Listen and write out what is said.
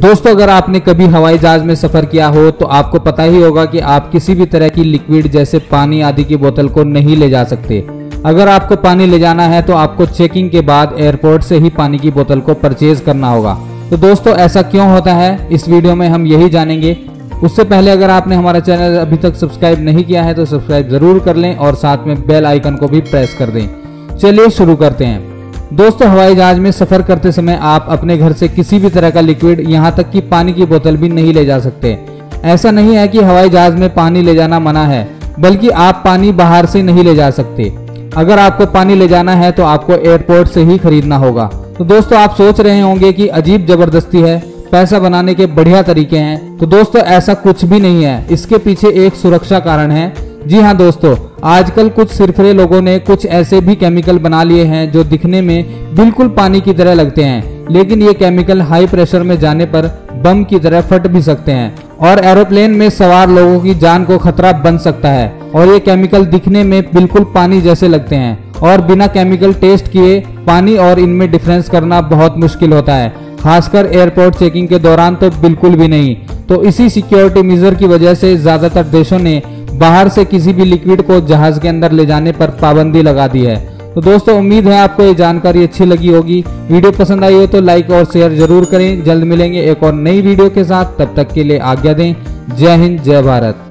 दोस्तों, अगर आपने कभी हवाई जहाज़ में सफ़र किया हो तो आपको पता ही होगा कि आप किसी भी तरह की लिक्विड जैसे पानी आदि की बोतल को नहीं ले जा सकते। अगर आपको पानी ले जाना है तो आपको चेकिंग के बाद एयरपोर्ट से ही पानी की बोतल को परचेज करना होगा। तो दोस्तों, ऐसा क्यों होता है? इस वीडियो में हम यही जानेंगे। उससे पहले अगर आपने हमारा चैनल अभी तक सब्सक्राइब नहीं किया है तो सब्सक्राइब ज़रूर कर लें और साथ में बेल आइकन को भी प्रेस कर दें। चलिए शुरू करते हैं। दोस्तों, हवाई जहाज़ में सफ़र करते समय आप अपने घर से किसी भी तरह का लिक्विड यहाँ तक कि पानी की बोतल भी नहीं ले जा सकते। ऐसा नहीं है कि हवाई जहाज़ में पानी ले जाना मना है, बल्कि आप पानी बाहर से नहीं ले जा सकते। अगर आपको पानी ले जाना है तो आपको एयरपोर्ट से ही खरीदना होगा। तो दोस्तों, आप सोच रहे होंगे कि अजीब ज़बरदस्ती है, पैसा बनाने के बढ़िया तरीके हैं। तो दोस्तों, ऐसा कुछ भी नहीं है। इसके पीछे एक सुरक्षा कारण है। जी हाँ दोस्तों, आजकल कुछ सिरफरे लोगों ने कुछ ऐसे भी केमिकल बना लिए हैं जो दिखने में बिल्कुल पानी की तरह लगते हैं, लेकिन ये केमिकल हाई प्रेशर में जाने पर बम की तरह फट भी सकते हैं और एरोप्लेन में सवार लोगों की जान को खतरा बन सकता है और ये केमिकल दिखने में बिल्कुल पानी जैसे लगते हैं और बिना केमिकल टेस्ट किए पानी और इनमें डिफरेंस करना बहुत मुश्किल होता है, खासकर एयरपोर्ट चेकिंग के दौरान तो बिल्कुल भी नहीं। तो इसी सिक्योरिटी मेजर की वजह से ज़्यादातर देशों ने बाहर से किसी भी लिक्विड को जहाज़ के अंदर ले जाने पर पाबंदी लगा दी है। तो दोस्तों, उम्मीद है आपको ये जानकारी अच्छी लगी होगी। वीडियो पसंद आई हो तो लाइक और शेयर ज़रूर करें। जल्द मिलेंगे एक और नई वीडियो के साथ। तब तक के लिए आज्ञा दें। जय हिंद, जय भारत।